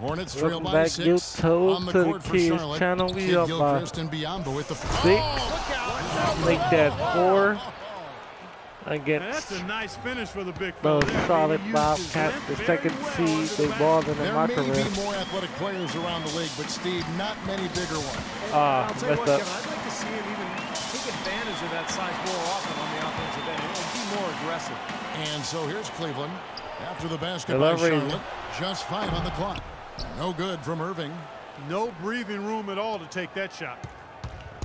Hornets trail Welcome by back, six on the to the court for Charlotte. channel. We Kid up by Gilchrist and Biyombo with the six. Oh, Make that four. And Against that's a nice finish for the big those there. solid He Bobcats, the very second well seed. under They the balled in There my may be more athletic players around the league, but Steve, not many bigger ones. Ah, I'll tell you what, up. Kevin, I'd like to see him even take advantage of that size more often on the offensive end and be more aggressive. And so here's Cleveland after the basket Hello, by Charlotte. Just five on the clock. No good from Irving. No breathing room at all to take that shot.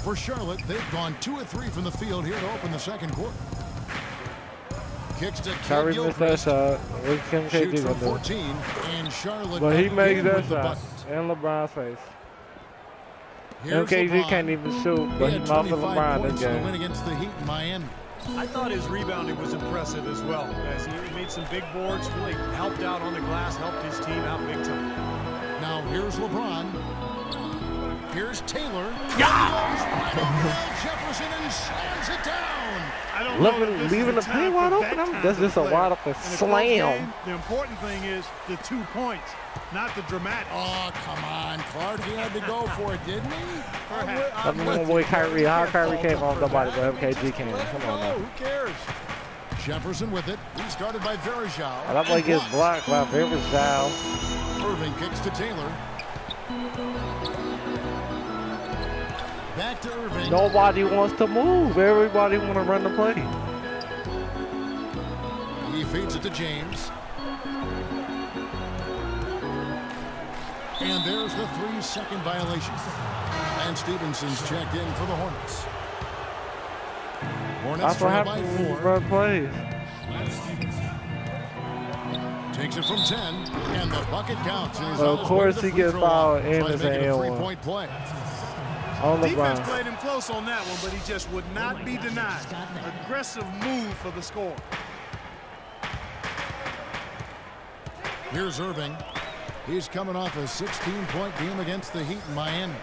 For Charlotte, they've gone two or three from the field here to open the second quarter. Kicks to Kid Kyrie missed that Gilchrist. shot. What's Kim Shoots KD from uh, 14, and Charlotte But he again makes that with the shot. buckets. In LeBron's face. Here's MKG LeBron. can't even shoot, He but he had mouthed 25 LeBron this points in the win against the Heat in Miami. I thought his rebounding was impressive as well. As he made some big boards, really helped out on the glass, helped his team out big time. Now here's LeBron. Here's Taylor. Yeah! Jefferson and slams it down. I don't know Leaving- leaving the time paint wide open? I'm- that's just a wide open In a close slam. game, the important thing is the two points, not the dramatic. Oh, come on, Clark. He had to go for it, didn't he? I'm with- I'm I'm my boy. Kyrie. How Kyrie came off nobody, but MKG can. Let Come on go. now. Who cares? Jefferson with it. He's guarded by Varejão. And that boy gets blocked by Varejão. Irving kicks to Taylor. Back to Irving. Nobody wants to move. Everybody want to run the play. He feeds it to James. And there's the three-second violation. And Stephenson's checked in for the Hornets. Hornets That's what by happens when you four. run plays. Takes it from 10, and the bucket counts. And Well, of course he gets fouled line, and it's an and one. three-point play. On Defense LeBron. played him close on that one, but he just would not be denied. Aggressive move for the score. Here's Irving. He's coming off a 16-point game against the Heat in Miami.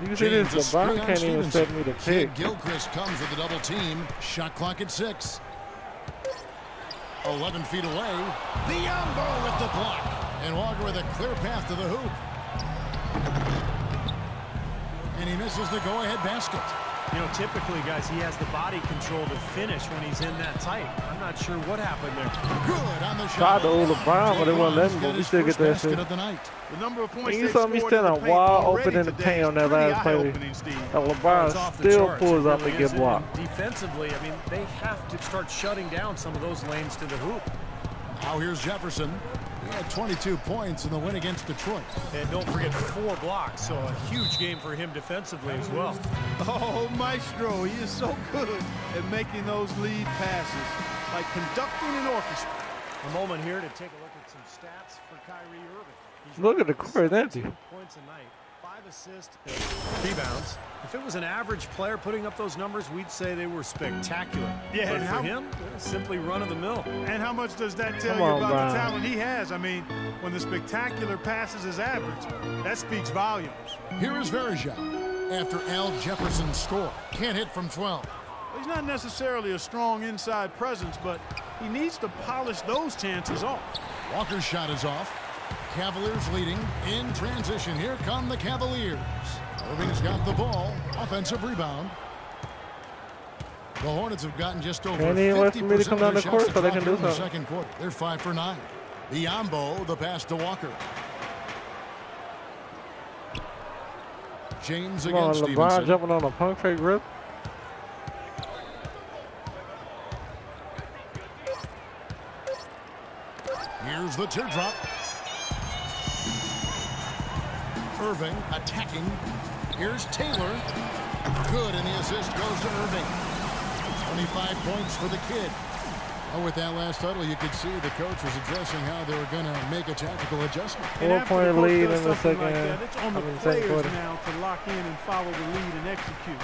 You can see this. James, a LeBron can't even Stephenson. set me to Kid. Gilchrist comes with a double team. Shot clock at six. 11 feet away. Biyombo with the block. And Walker with a clear path to the hoop. And he misses the go-ahead basket. You know, typically, guys, he has the body control to finish when he's in that tight. I'm not sure what happened there. Good on the Tried to hold LeBron, but they wouldn't let him go. We still get that shit. of the night. The number of points And you saw me standing wide open in the paint on that last play. eye-opening, And LeBron it's off the still pulls It up really and get blocked. Defensively, I mean, they have to start shutting down some of those lanes to the hoop. Now here's Jefferson. He had 22 points in the win against Detroit. And don't forget four blocks, so a huge game for him defensively as well. Oh, Maestro, he is so good at making those lead passes, like conducting an orchestra. A moment here to take a look at some stats for Kyrie Irving. He's Look at the running court, empty. 17 Points a night, five assists, rebounds. If it was an average player putting up those numbers, we'd say they were spectacular. Yeah, but and for how- him, simply run of the mill. And how much does that tell Come you on, about Brian. the talent he has? I mean, when the spectacular passes is average, that speaks volumes. Here is Varejão after Al Jefferson's score. Can't hit from 12. He's not necessarily a strong inside presence, but he needs to polish those chances off. Walker's shot is off. Cavaliers leading in transition. Here come the Cavaliers. Irving's got the ball. Offensive rebound. The Hornets have gotten just over left 50% me to come down the court so they can do in the second quarter. They're five for nine. The Biyombo, the pass to Walker. James Come on, against LeBron Stephenson. jumping on a pump fake rip. Here's the teardrop. Irving attacking. Here's Taylor. Good, and the assist goes to Irving. 25 points for the kid. Oh, with that last huddle, you could see the coach was addressing how they were going to make a tactical adjustment. Four-point lead in the second like half. that, it's on I the mean, players quarter. now to lock in and follow the lead and execute.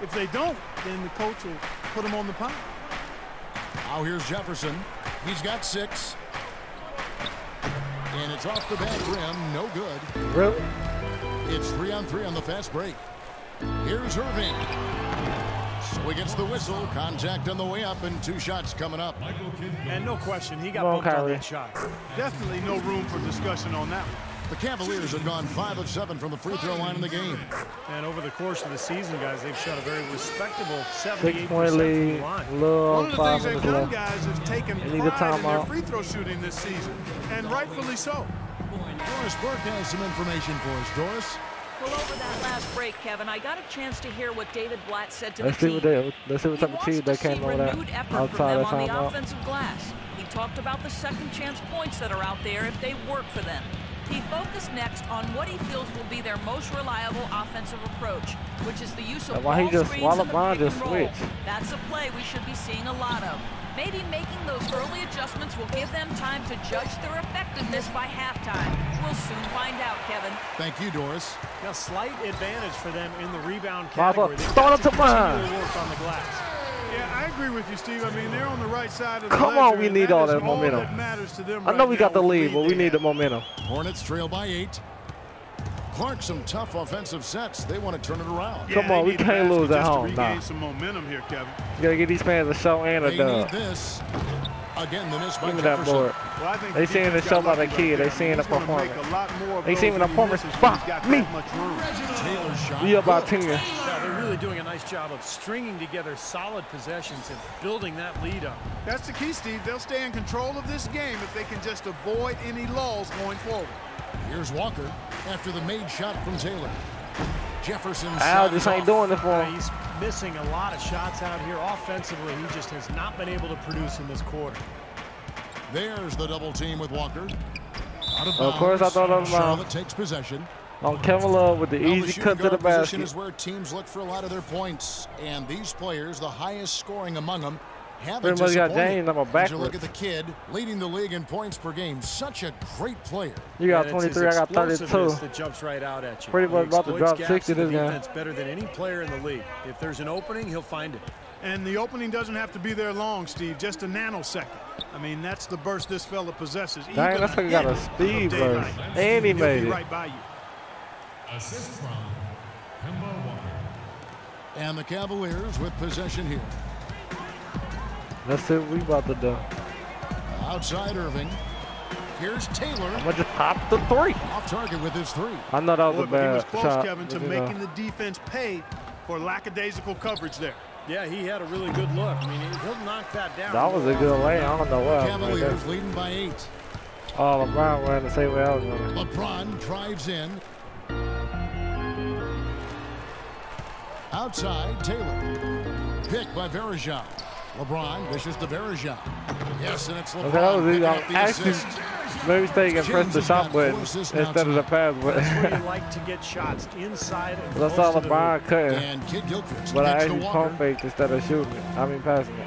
If they don't, then the coach will put them on the pound. Now here's Jefferson. He's got six. And it's off the back rim. No good. Really? It's three on three on the fast break. Here's Irving. So he gets the whistle. Contact on the way up and two shots coming up. And no question, he got Come on, bumped on that shot. Definitely no room for discussion on that one. The Cavaliers have gone 5 of 7 from the free throw line in the game. And over the course of the season, guys, they've shot a very respectable 78% point from the lead. line. Little One of the things they've done, guys, is taken They need a pride in their free throw shooting this season, and rightfully so. Doris Burke has some information for us. Doris? Well, over that last break, Kevin, I got a chance to hear what David Blatt said to Let's the see what team. they let's see what He type of wants cheese to they see came over renewed that effort from outside them of on the timeout. offensive glass. He talked about the second chance points that are out there if they work for them. He focused next on what he feels will be their most reliable offensive approach, which is the use of And why he ball just- screens why and the pick just and roll. switched? That's a play we should be seeing a lot of. Maybe making those early adjustments will give them time to judge their effectiveness by halftime. We'll soon find out, Kevin. Thank you, Doris. A slight advantage for them in the rebound Might as well category. They've start got up to to mine. continue to work on the glass. Yeah, I agree with you, Steve. I mean, they're on the right side of the Come on, we need that all that momentum. that matters to them I know right we got the lead, but we need the momentum. Hornets trail by 8. Clark, some tough offensive sets. They want to turn it around. Yeah, Come on, we can't lose at just to home, nah. some momentum here, Kevin. You gotta get these fans a show and a They need dub. Again, the miss by Give me that board. Well, I think They the seeing defense the show by the lucky kid. They there. seeing the He's gonna make performance. a lot more of They those seeing the performance. misses when he's Bah, got me. that much room. Taylor shot. We up by good. 10. Yeah, they're really doing a nice job of stringing together solid possessions and building that lead up. That's the key, Steve. They'll stay in control of this game if they can just avoid any lulls going forward. Here's Walker after the made shot from Taylor. Jefferson Al just ain't doing it for him. he's missing a lot of shots out here. Offensively, he just has not been able to produce in this quarter. There's the double team with Walker. Out of, Of course, I bounds. thought of, uh, Charlotte takes possession. On Kevin Love with the Now, easy shooting cut to the basket. is where teams look for a lot of their points, and these players, the highest scoring among them, haven't Pretty much got disappointed. James, I'm a As you look at the kid leading the league in points per game, such a great player. You got And 23, I got explosiveness 32. That jumps right out at you. Pretty He much about to exploits drop 60 the this game. defense better than any player in the league. If there's an opening, he'll find it. And the opening doesn't have to be there long, Steve. Just a nanosecond. I mean, that's the burst this fella possesses. Dang, Even that's like got a speed of daylight. burst. And he made be it. right by you. Assist from Kemba Walker. And the Cavaliers with possession here. Let's see what we about to do. Outside Irving. Here's Taylor. I'm gonna just pop the three. Off target with his three. I know that was Boy, a but he was close, shot. Kevin, to but, you know. making the defense pay for lackadaisical coverage there. Yeah, he had a really good look. I mean, he'll knock that down. That was a good lay. I don't know what. right Cavaliers leading by eight. Oh, LeBron ran the same way I was running. LeBron drives in. Outside, Taylor. Pick by Varejão. LeBron dishes to Varejão. Yes, and it's LeBron Okay, that was picking up the actually assist. Maybe thinking press James the shot got button four assists now instead of the pass That's where you like to get shots inside. And That's close all the hoop. LeBron cutting. And Kidd-Gilchrist But I gets actually pump faked instead of shooting it. I mean passing it.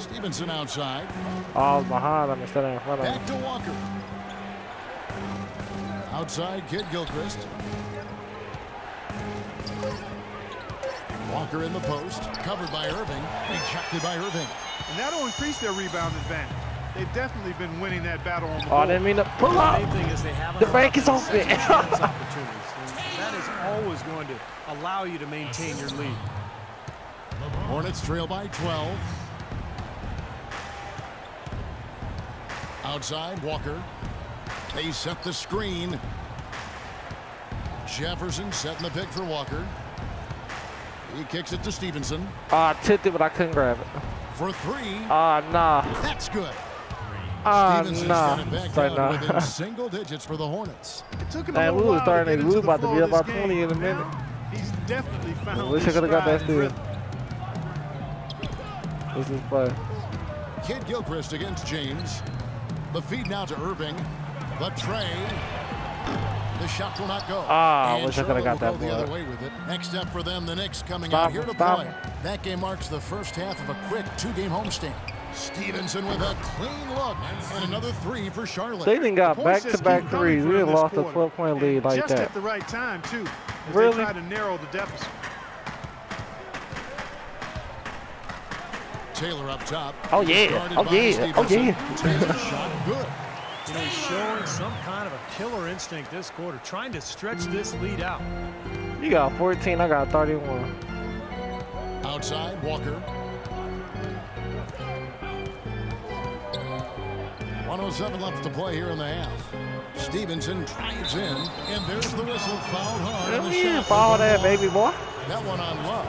Stephenson outside. Oh, I was behind him instead of in front of Back to Walker. Outside, Kidd-Gilchrist. Walker in the post. Covered by Irving. Rejected by Irving. And that'll increase their rebound advantage. They've definitely been winning that battle on the Oh, I didn't mean to pull The up. main thing is they The bank is open. second chance opportunities. And that is always going to allow you to maintain your lead. Hornets trail by 12. Outside, Walker. They set the screen. Jefferson setting the pick for Walker. He kicks it to Stephenson Ah, I tipped it, but I couldn't grab it. for three. Ah, nah. That's good. Ah, nah. got it back Say out nah. single digits for the Hornets. It took him a Man, little we was starting to to- get we into was about to be flow of about 20 game. in a minute. Now, He's definitely found I wish I his coulda got that stride and steal. This is play. Kidd-Gilchrist against James. The feed now to Irving. The tray. The shot will not go. Ah, I And wish I coulda Charlotte got that go the other way with it. Next up for them, the Knicks coming Stop out here to stop play. That game marks the first half of a quick two-game homestand. Stephenson with a clean look and another three for Charlotte. They didn't got back-to-back keep coming threes. We them done this lost a 12-point lead like just that. at the right time, too, as Really? they try to narrow the deficit. Taylor up top. Oh, yeah. Oh, guarded Oh, by yeah. Oh, Stephenson. yeah. Taylor shot good. You know, he's showing some kind of a killer instinct this quarter, trying to stretch this lead out. You got 14, I got 31. Outside, Walker. 107 left to play here in the half. Stephenson drives in, and there's the whistle fouled hard. and the shot follow will that, off. baby boy. That one on Love.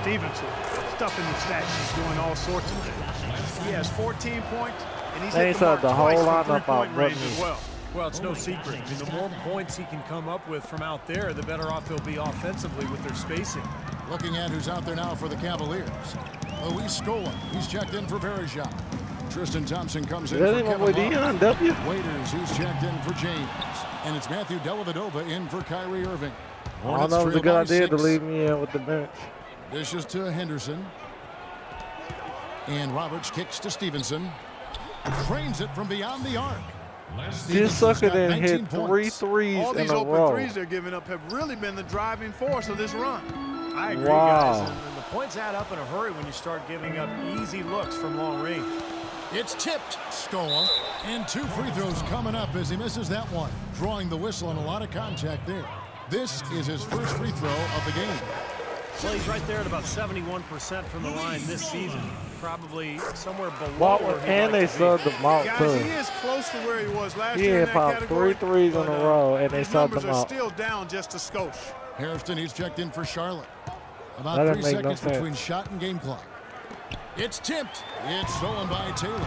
Stephenson, stuff in the stats. He's doing all sorts of things. He has 14 points, and he's They hit the mark said the whole twice from lineup three-point out range as well. Well, it's no secret. I mean, the more points he can come up with from out there, the better off they'll be offensively with their spacing. Looking at who's out there now for the Cavaliers. Luis Scola. He's checked in for Varejão. Tristan Thompson comes in That for ain't my Kevin Love. Dion W. Waiters, he's checked in for James. And it's Matthew Dellavedova in for Kyrie Irving. I don't know if it's a good by idea to leave me in with the bench. Dishes to Henderson. And Roberts kicks to Stephenson. Trains it from beyond the arc. Last This Stephenson's sucker got done 19 hit three points. All these open row. threes they're giving up have really been the driving force of this run. I agree, Wow. guys. And, and the points add up in a hurry when you start giving up easy looks from long range. It's tipped, Scola. And two free throws coming up as he misses that one. Drawing the whistle and a lot of contact there. This is his first free throw of the game. Well, he's right there at about 71% from the line this season. Probably somewhere below Well, where he'd and they to be. subbed him out Guys, too. he is close to where he was last He year in had that popped category. three threes in but, a uh, row, and they his subbed numbers him are out. still down just a skosh. Hairston, he's checked in for Charlotte. About That three doesn't no seconds between shot and game clock. It's tipped. It's stolen by Taylor.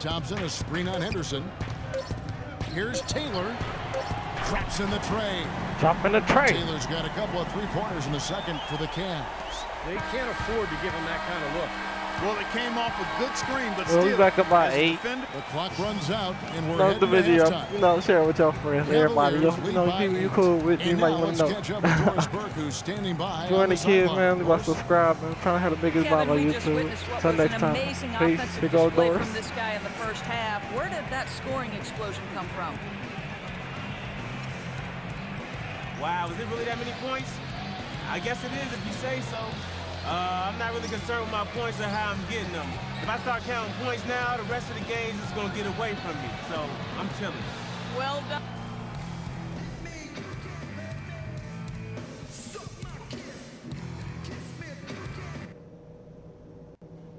Thompson, a screen on Henderson. Here's Taylor. Traps in the tray. Drop in the tray. Taylor's got a couple of three-pointers in the second for the Cavs. They can't afford to give him that kind of look. Well, it came off a good screen, but Well, we still, back up by eight. defender- The clock runs out, and we're Love the heading video. halftime. You know, share it with your friends, everybody. You, Cavaliers you lead know, you, you eight. cool with you And might want let's to know. catch up with Doris Burke, who's standing by. Join the the kids, man. We about to Doris? subscribe and trying to have the biggest vibe on YouTube. witnessed what Till next time. Peace. Big old display Doris. from this guy in the first half. Where did that scoring explosion come from? Wow, is it really that many points? I guess it is if you say so. Uh, I'm not really concerned with my points and how I'm getting them. If I start counting points now, the rest of the games is going to get away from me. So I'm chilling. Well done.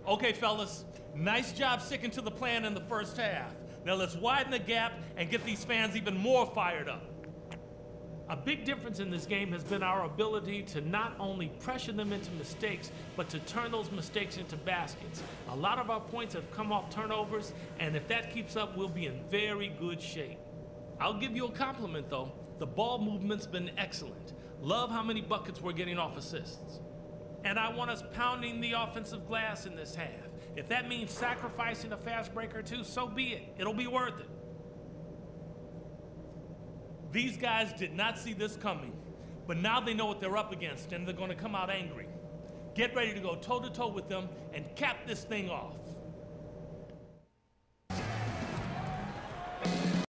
Okay, fellas, nice job sticking to the plan in the first half. Now let's widen the gap and get these fans even more fired up. A big difference in this game has been our ability to not only pressure them into mistakes, but to turn those mistakes into baskets. A lot of our points have come off turnovers, and if that keeps up, we'll be in very good shape. I'll give you a compliment though. The ball movement's been excellent. Love how many buckets we're getting off assists. And I want us pounding the offensive glass in this half. If that means sacrificing a fast break or two, so be it. It'll be worth it. These guys did not see this coming, but now they know what they're up against and they're going to come out angry. Get ready to go toe to toe with them and cap this thing off.